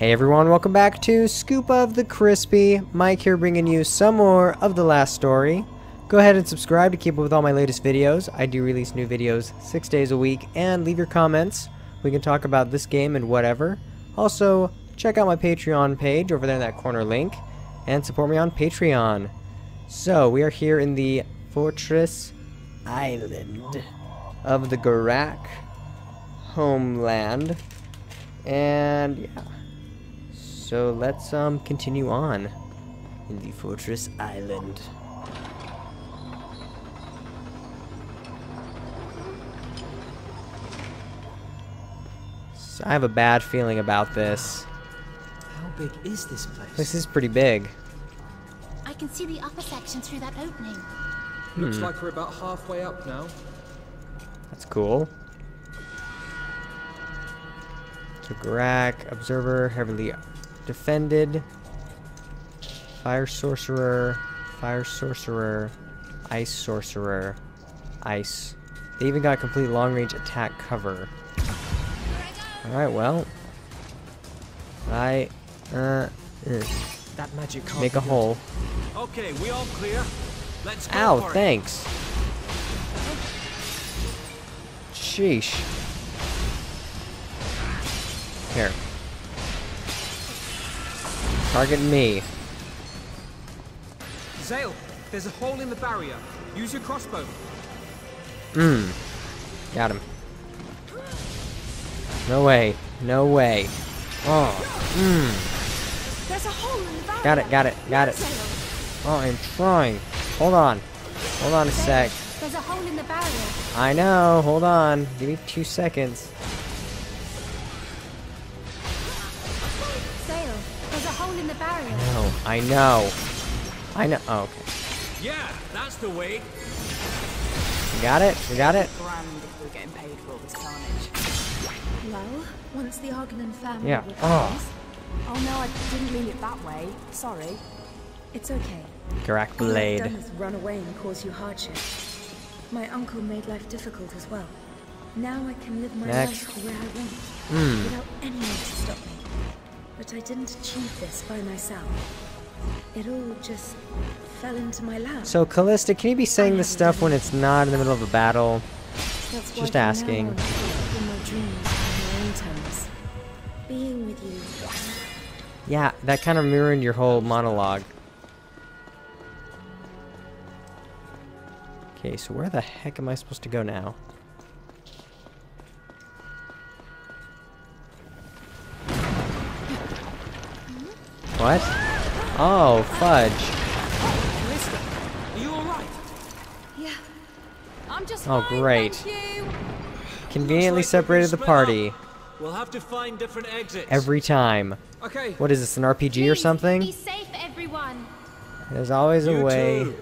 Hey everyone, welcome back to Scoop of the Crispy. Mike here bringing you some more of the last story. Go ahead and subscribe to keep up with all my latest videos. I do release new videos six days a week and leave your comments. We can talk about this game and whatever. Also, check out my Patreon page over there in that corner link and support me on Patreon. So, we are here in the Fortress Island of the Gurak homeland. And yeah. So let's um continue on in the Fortress Island. So I have a bad feeling about this. How big is this place? This is pretty big. I can see the upper section through that opening. Looks Hmm. like we're about halfway up now. That's cool. So Gurak, Observer, heavily defended. Fire Sorcerer, Fire Sorcerer, Ice Sorcerer, Ice. They even got a complete long range attack cover. Alright, well. I, uh, eh, That magic can't make a hole. Okay, we all clear. Let's go Ow, for it. thanks. Sheesh. Here. Target me. Zael, there's a hole in the barrier. Use your crossbow. Mmm. Got him. No way. No way. Oh. Mmm. There's a hole in the barrier. Got it, got it, got it. Oh, I'm trying. Hold on. Hold on a sec. There's a hole in the barrier. I know. Hold on. Give me two seconds. Hole in the barrier. No. I know. I know. Oh, okay. Yeah, that's the way. You got it? You got it? grand if we're getting paid for all this carnage. Well, once the Arganan family Yeah. recovers, Oh. Oh no, I didn't mean it that way. Sorry. It's okay. Gurak All I've Blade. done run away and cause you hardship. My uncle made life difficult as well. Now I can live my Next. life the way I want, Hmm. without anyone to stop me. But I didn't achieve this by myself. It all just fell into my lap. So, Calista, can you be saying this stuff when it's not in the middle of a battle? That's just asking. on, in my dreams on my own terms. Being with you, Yeah, that kind of ruined your whole monologue. Okay, so where the heck am I supposed to go now? What? Oh, fudge. Calista, are you alright? Yeah. I'm just Oh, fine, great. Conveniently like separated the party. up. We'll have to find different exits. Every time. Okay. What is this, an RPG or Please, Be something? safe, everyone. There's always a way too.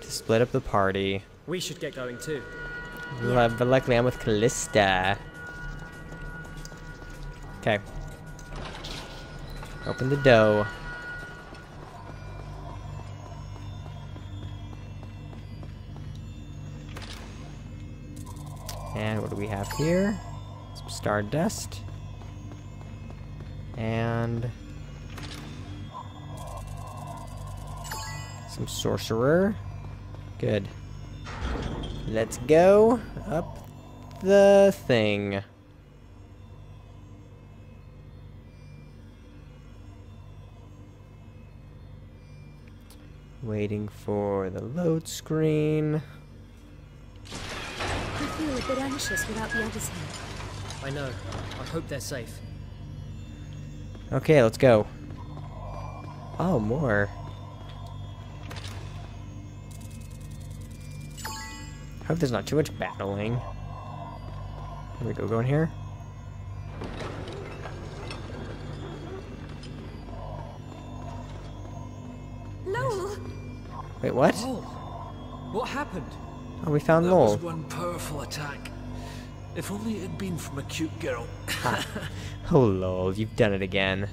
to split up the party. We should get going too. Well, But luckily I'm with Calista. Okay. Open the dough. And what do we have here? Some stardust. And some sorcerer. Good. Let's go up the thing. Waiting for the load screen. I feel a bit anxious without the others here. I know. I hope they're safe. Okay, let's go. Oh, more. Hope there's not too much battling. Here we go, going here. Wait, what? Oh, what happened? Oh, we found That Lowell. was one powerful attack. If only it had been from a cute girl. Oh, lol, you've done it again.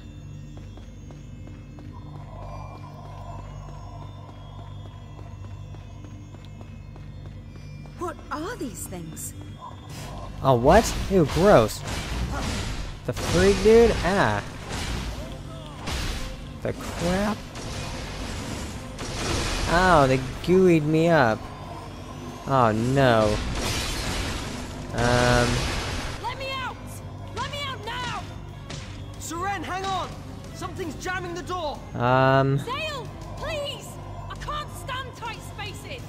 What are these things? Oh, what? Ew, gross. The freak, dude? Ah. The crap? Oh, they gooeyed me up. Oh no. Um, Let me out! Let me out now! Syrenne, hang on! Something's jamming the door! um, Zael, please! I can't stand tight spaces!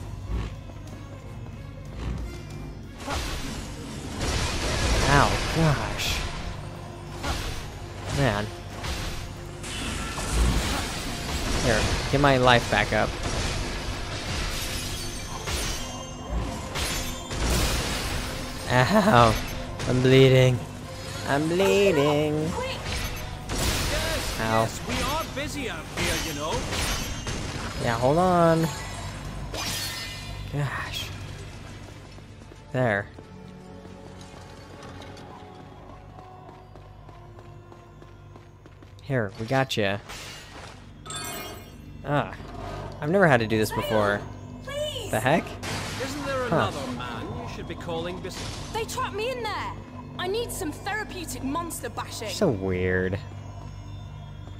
ow, gosh. Man. Here, get my life back up. Ow, I'm bleeding. I'm bleeding. Ow. we are busy out here, you know. Yeah, hold on. Gosh. There. Here, we got you. Ah. I've never had to do this before. Please! The heck? Isn't there Huh. another should be calling bes- They trapped me in there! I need some therapeutic monster bashing. So weird.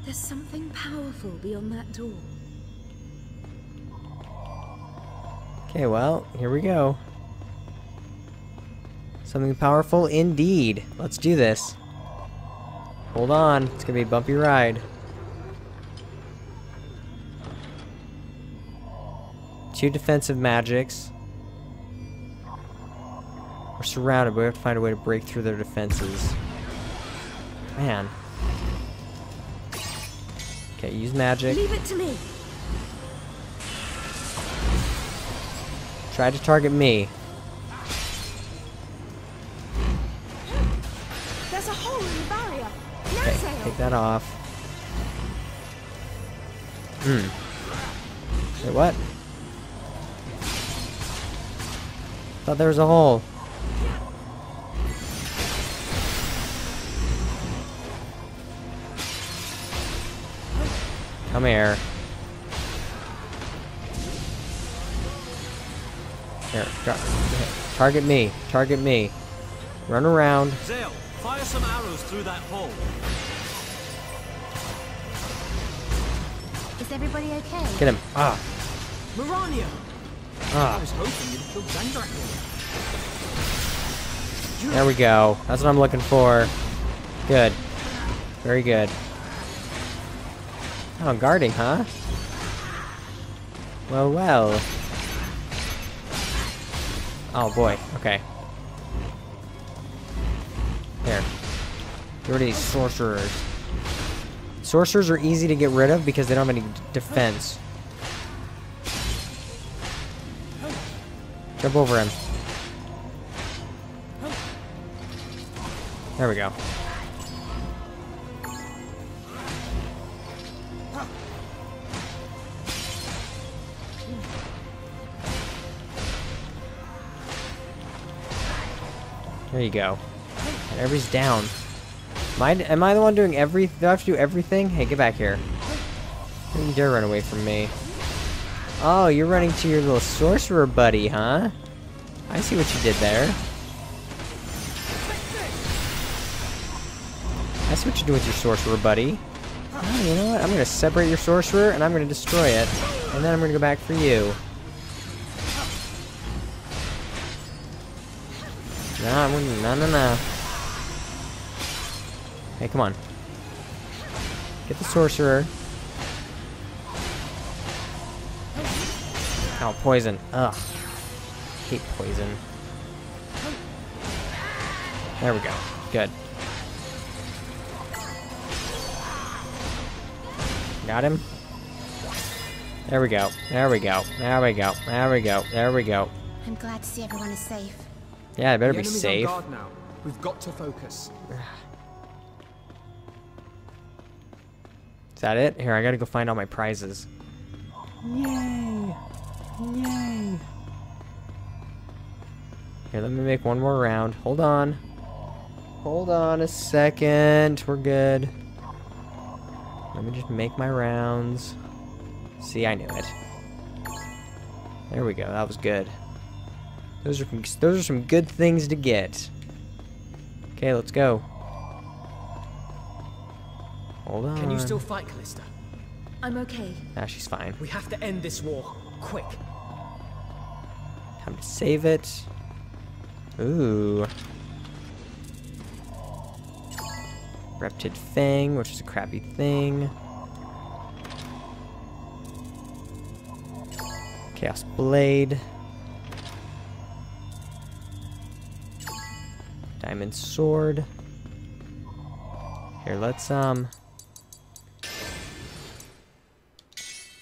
There's something powerful beyond that door. Okay, well, here we go. Something powerful indeed. Let's do this. Hold on, it's gonna be a bumpy ride. Two defensive magics. We're surrounded, but we have to find a way to break through their defenses. Man. Okay, use magic. Leave it to me. Try to target me. There's a hole in the barrier. Okay, take that off. Hmm. Wait, what? Thought there was a hole. Come here. Here, tar- target me. Target me. Run around. Zael, fire some arrows through that hole. Is everybody okay? Get him. Ah. Mirania! I Ah. was hoping you'd killed Zangurak. There we go. That's what I'm looking for. Good. Very good. Oh, guarding, huh? Well, well. Oh boy. Okay. Here. Get rid of these sorcerers. Sorcerers are easy to get rid of because they don't have any defense. Jump over him. There we go. There you go. And everybody's down. Am I, am I the one doing every? Do I have to do everything? Hey, get back here. You dare run away from me. Oh, you're running to your little sorcerer buddy, huh? I see what you did there. I see what you do with your sorcerer buddy. Oh, you know what? I'm gonna separate your sorcerer and I'm gonna destroy it. And then I'm gonna go back for you. No, I'm gonna, no, no, no. Hey, come on. Get the sorcerer. Oh, poison. Ugh. Hate poison. There we go. Good. Got him? There we go. There we go. There we go. There we go. There we go. I'm glad to see everyone is safe. Yeah, I better the be safe. on guard now. We've got to focus. Is that it? Here, I gotta go find all my prizes. Yay! Yay! Here, let me make one more round. Hold on. Hold on a second. We're good. Let me just make my rounds. See, I knew it. There we go. That was good. Those are some, those are some good things to get. Okay, let's go. Hold on. Can you still fight, Calista? I'm okay. Ah, she's fine. We have to end this war. Quick. Time to save it. Ooh. Reptid Fang, which is a crappy thing. Chaos Blade. Diamond Sword. Here, let's, um...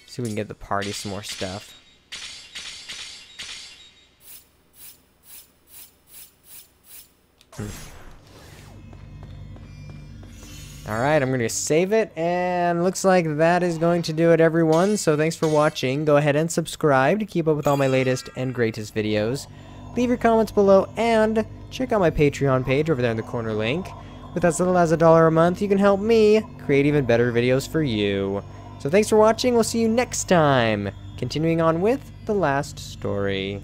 See if we can get the party some more stuff. Hmm. Alright, I'm going to save it, and looks like that is going to do it, everyone. So thanks for watching. Go ahead and subscribe to keep up with all my latest and greatest videos. Leave your comments below, and check out my Patreon page over there in the corner link. With as little as a dollar a month, you can help me create even better videos for you. So thanks for watching, we'll see you next time. Continuing on with the last story.